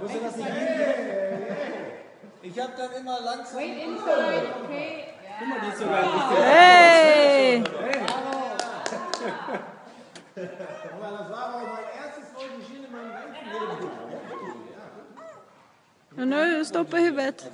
Wo ist das nicht? Ich hab dann immer langsam. Wait inside, okay? Guck mal, die ist sogar nicht bisschen. Hey! Aber das war aber mein erstes Voltigieren in meinem ganzen Leben. Ja, nu stopper huvudet.